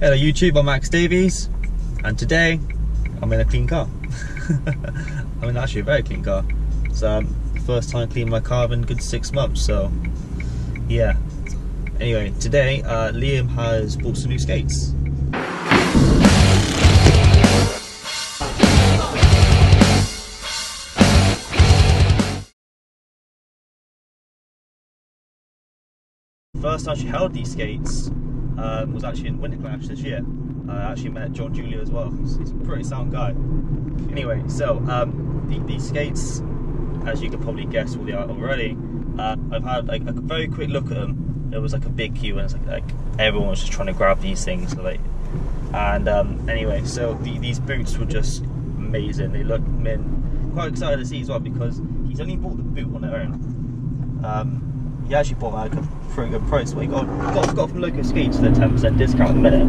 Hello YouTube, I'm Max Davies and today I'm in a clean car. I'm in actually a very clean car. So um, first time cleaning my car in good six months, so yeah. Anyway, today uh, Liam has bought some new skates. First I actually held these skates um, was actually in Winter Clash this year. Uh, I actually met Jon Julio as well. He's, he's a pretty sound guy. Anyway, so um, the, these skates, as you could probably guess what they are already, uh, I've had like a very quick look at them. There was like a big queue, and it's like, like everyone was just trying to grab these things. So like, and um, anyway, so the, these boots were just amazing. They look, mean, quite excited to see as well because he's only bought the boot on their own. Um, he actually bought like a pretty good price. Well, he got got, got from Loco Skates the 10% discount in a minute.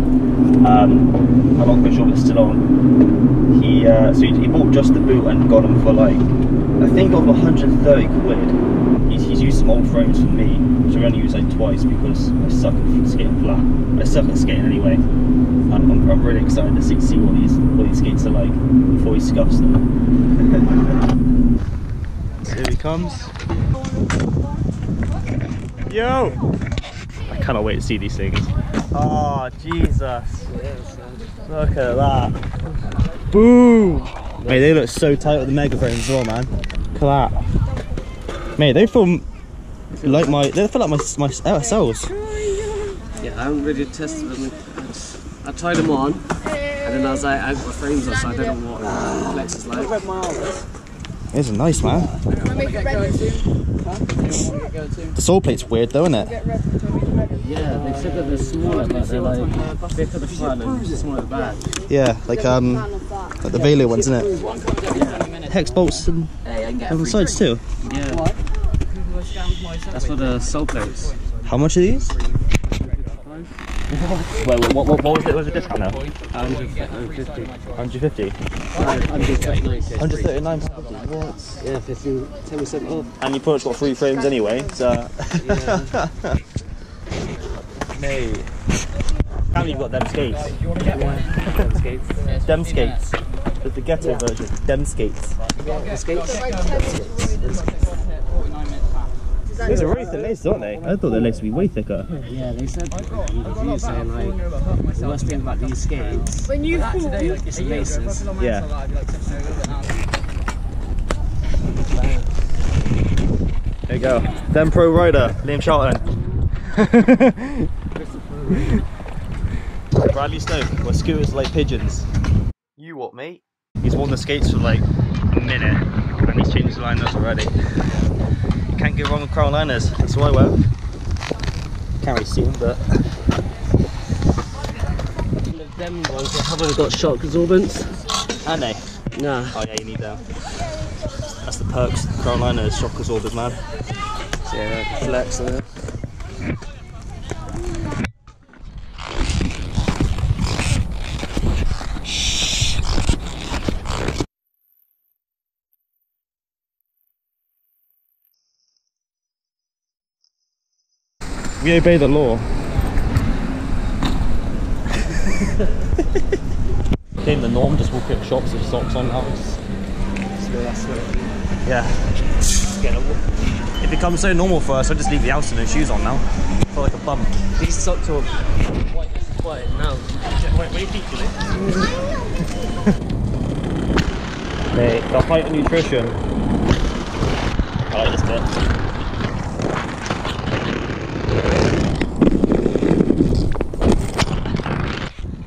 Um, I'm not quite sure if it's still on. He uh, so he, he, bought just the boot and got them for like I think of 130 quid. He's, he's used some old frames for me, which I only used like twice because I suck at skating flat. I suck at skating anyway. I'm, I'm, I'm really excited to see, see what these what these skates are like before he scuffs them. Here he comes. Yo! I cannot wait to see these things. Oh, Jesus. Look at that. Boom! Mate, they look so tight with the megaphones frames as well, man. Look at that. Mate, they feel like my, they feel like my, my LSLs. Yeah, I haven't really tested them. I, just, tried them on, and then I was like, I've got frames on, so I don't know what uh, flex is like. These are nice, man. The soul plate's weird though, isn't it? Yeah, they said that they're smaller, but they're like at the front and at the back. Yeah, like um, like the Valo ones, isn't it? Yeah. Hex bolts and on the sides too. Yeah. That's for the soul plates. How much are these? Wait, what, what, what was it? Was it discount now? 150. 150. 139. 139 What? Yeah, 15, 10% off. And you pretty much got three frames anyway, so. Yeah. Mate. How many you got them skates? Them skates. Dem skates. There's the ghetto version. Dem skates. The skates? These are really thin laced, aren't they? I thought the lace would be way thicker. Yeah, they said in the review saying like the worst thing about these skates When you fall, is the laces. Yeah. There you go. Then Pro Rider, Liam Charlton. Bradley Stoke, where scooters are like pigeons. You what, mate? He's worn the skates for like a minute and he's changed the liners already. Can't go wrong with Crown liners, that's what I wear. Can't really see them, but Them ones that haven't got shock absorbents. and they. Nah. Oh yeah, you need them. That's the perks. Crown liners, shock absorbers, man. So yeah, flex there. We obey the law. Became the norm, just walking in shops with socks on now. So that's it. Yeah. It's getting a- It becomes so normal for us, I just leave the house with no shoes on now. I feel like a bum. These socks are white as white now. Wait, wait, feet, Mate, the height of nutrition. I like this bit.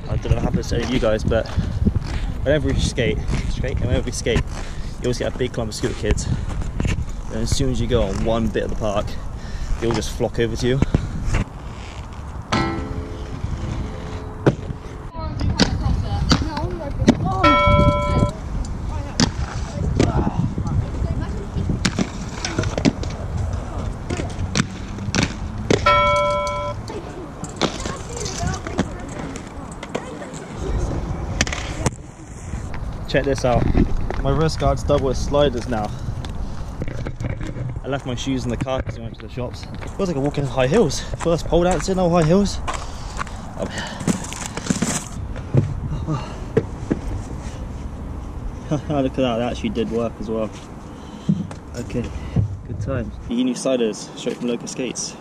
I you guys, but whenever we skate, skate, whenever we skate, you always get a big clump of scooter kids. And as soon as you go on one bit of the park, they all just flock over to you. Check this out. My wrist guard's double with sliders now. I left my shoes in the car because we went to the shops. Feels like I walk in high heels. First pole dance in all high heels. Oh. Look at that, that actually did work as well. Okay, good times. You new sliders, straight from Loco Skates.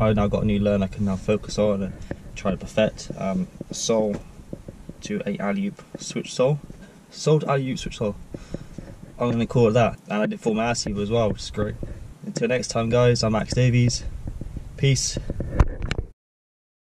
I've now got a new learn I can now focus on and try to perfect. Um, so to a alley switch soul. Soul to alley switch soul. I'm going to call it that. And I did full massive as well, which is great. Until next time, guys, I'm Max Davies. Peace.